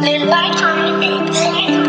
Then by time